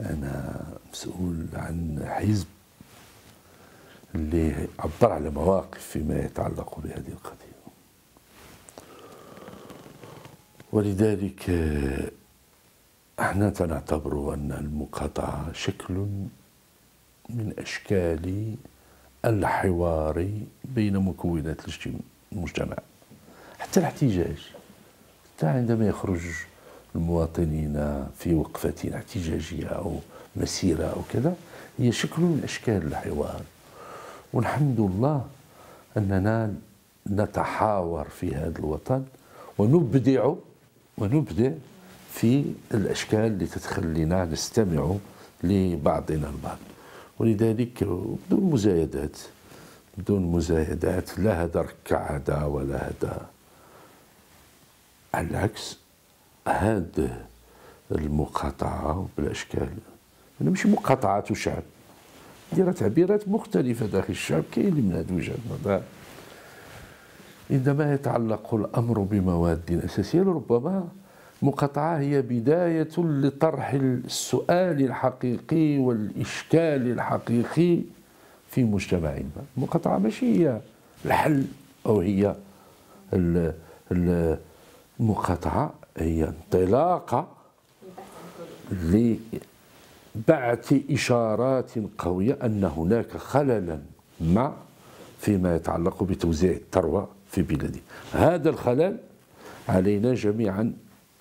أنا مسؤول عن حزب اللي عبر على مواقف فيما يتعلق بهذه القضية. ولذلك إحنا نعتبر أن المقاطعة شكل من أشكال الحوار بين مكونات المجتمع حتى الاحتجاج. حتى عندما يخرج المواطنين في وقفة احتجاجية أو مسيرة أو كذا هي شكل من أشكال الحوار. والحمد لله أننا نتحاور في هذا الوطن ونبدع ونبدع في الأشكال اللي تتخلينا نستمع لبعضنا البعض. ولذلك بدون مزايدات بدون مزايدات لا هذا ركع هذا ولا هذا على العكس هذه المقاطعة بالأشكال أنا مش مقاطعة شعب. دير تعبيرات مختلفة داخل الشعب كاين من هذه وجهة النظر عندما يتعلق الأمر بمواد أساسية ربما مقاطعة هي بداية لطرح السؤال الحقيقي والإشكال الحقيقي في مجتمعنا المقاطعة ماشي هي الحل أو هي المقاطعة هي انطلاقة لبعث إشارات قوية أن هناك خللا ما فيما يتعلق بتوزيع الثروة في بلادي. هذا الخلل علينا جميعا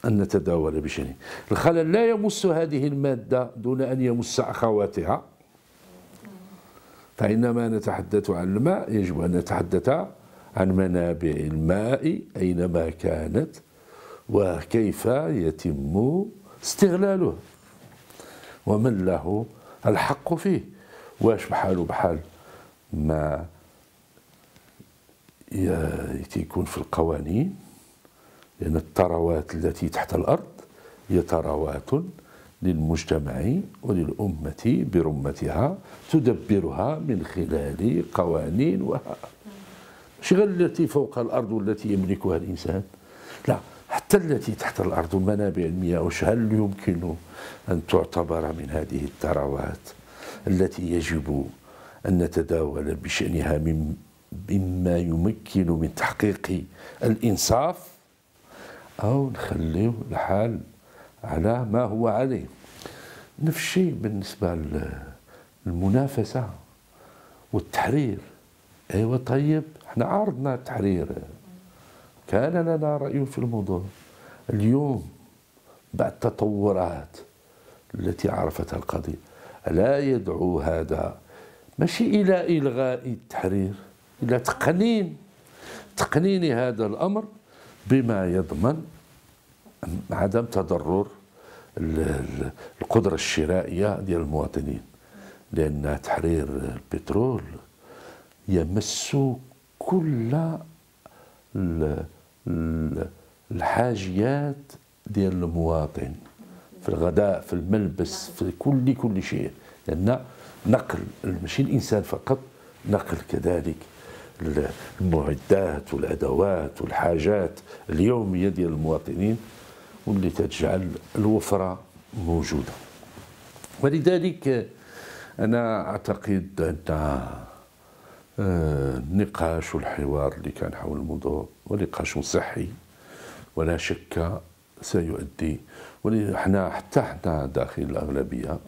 أن نتداول بشأنه. الخلل لا يمس هذه المادة دون أن يمس أخواتها. فإنما نتحدث عن الماء يجب أن نتحدث عن منابع الماء أينما كانت وكيف يتم استغلاله ومن له الحق فيه. واش بحاله بحال ما يكون في القوانين لأن الثروات التي تحت الأرض هي ثروات للمجتمع وللأمة برمتها تدبرها من خلال قوانين و شغل التي فوق الأرض والتي يملكها الإنسان. لا حتى التي تحت الأرض منابع المياه هل يمكن أن تعتبر من هذه الثروات التي يجب أن نتداول بشأنها من مما يمكن من تحقيق الإنصاف أو نخليه الحال على ما هو عليه. نفس الشيء بالنسبة للمنافسة والتحرير. أيوة طيب إحنا عارضنا التحرير. كان لنا رأي في الموضوع. اليوم بعد التطورات التي عرفتها القضية لا يدعو هذا. ماشي إلى إلغاء التحرير إلى تقنين تقنين هذا الأمر بما يضمن عدم تضرر القدرة الشرائية ديال المواطنين. لأن تحرير البترول يمس كل الحاجيات ديال المواطن في الغذاء في الملبس في كل كل شيء. لأن نقل ماشي الإنسان فقط نقل كذلك المعدات والأدوات والحاجات اليومية ديال المواطنين واللي تجعل الوفرة موجودة. ولذلك أنا أعتقد أن النقاش والحوار اللي كان حول الموضوع ونقاش صحي ولا شك سيؤدي. ونحن حتى إحنا داخل الأغلبية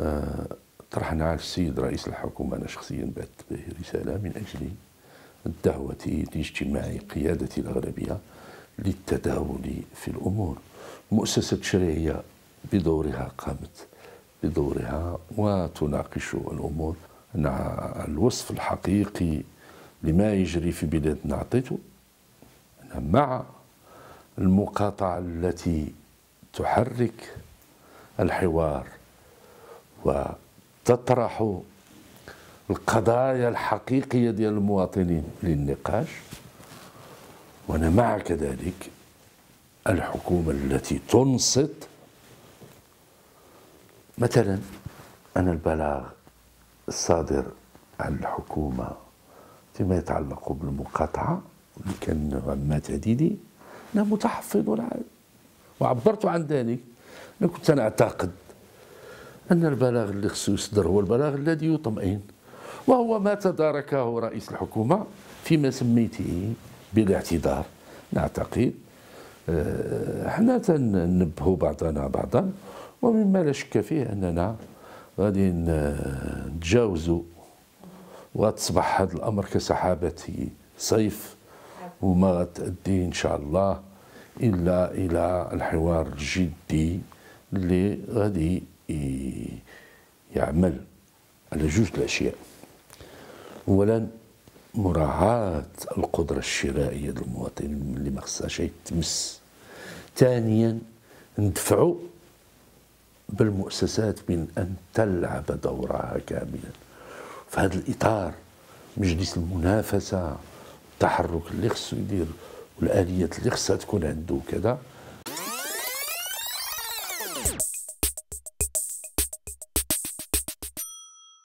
آه، طرحنا على السيد رئيس الحكومة أنا شخصيا بعثت به رسالة من أجل الدعوة لاجتماع قيادة الأغلبية للتداول في الأمور. مؤسسة التشريعية بدورها قامت بدورها وتناقش الأمور. الوصف الحقيقي لما يجري في بلادنا أعطيته مع المقاطعة التي تحرك الحوار وتطرح القضايا الحقيقية ديال المواطنين للنقاش. وأنا مع كذلك الحكومة التي تنصت. مثلا أنا البلاغ الصادر عن الحكومة فيما يتعلق بالمقاطعة اللي كان ما تعديدي أنا متحفظ وعبرت عن ذلك. أنا كنت أنا أعتقد أن البلاغ اللي خصو يصدر هو البلاغ الذي يطمئن. وهو ما تداركه رئيس الحكومة فيما سميته بالاعتذار. نعتقد آه، حنا تنبهوا بعضنا بعضا. ومما لا شك فيه أننا غادي نتجاوزوا وتصبح هذا الأمر كسحابة صيف وما غتأدي إن شاء الله إلا إلى الحوار الجدي اللي غادي يعمل على جوج الأشياء. أولا مراعاة القدرة الشرائية للمواطن اللي ما خصهاش يتمس. ثانيا ندفعوا بالمؤسسات من أن تلعب دورها كاملا. في هذا الإطار مجلس المنافسة التحرك اللي خصو يدير والآليات اللي خصها تكون عنده كذا.